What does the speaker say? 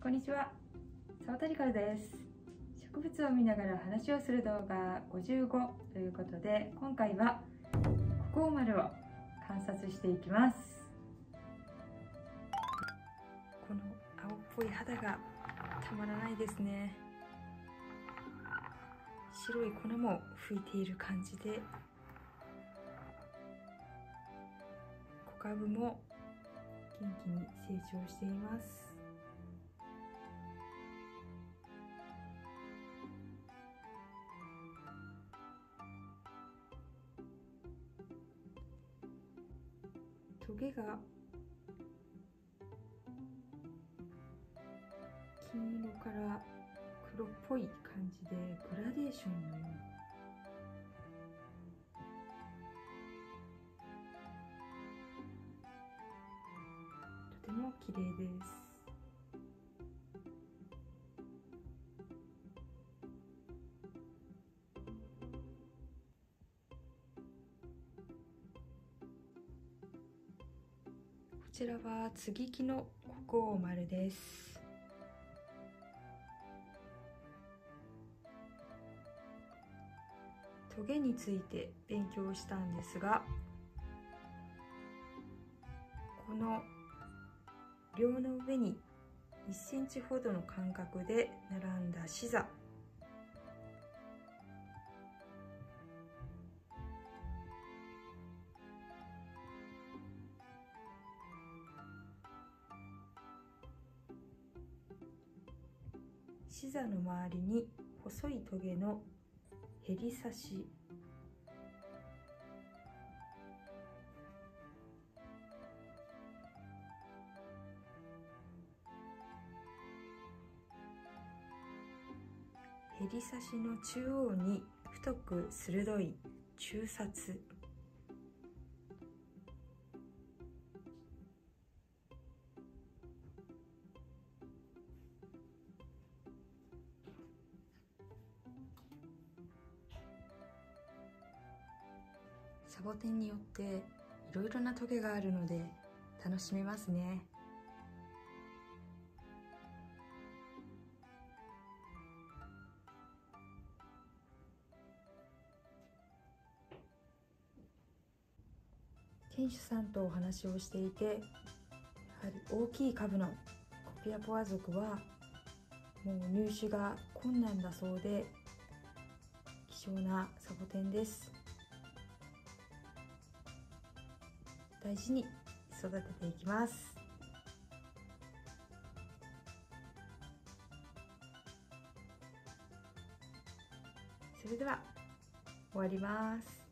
こんにちは。沢田理香です。植物を見ながら話をする動画55ということで今回はココーマルを観察していきます。この青っぽい肌がたまらないですね。白い粉も吹いている感じで小株も元気に成長しています。トゲが金色から黒っぽい感じでグラデーションのような。とても綺麗です。ちらは接ぎ木の国王丸です。トゲについて勉強したんですがこの両の上に1センチほどの間隔で並んだ視座視座の周りに細いトゲのヘリ刺し。ヘリ刺しの中央に太く鋭い中札。サボテンによっていろいろなトゲがあるので楽しめますね。店主さんとお話をしていてやはり大きい株のコピアポア属はもう入手が困難だそうで希少なサボテンです。大事に育てていきます。それでは終わります。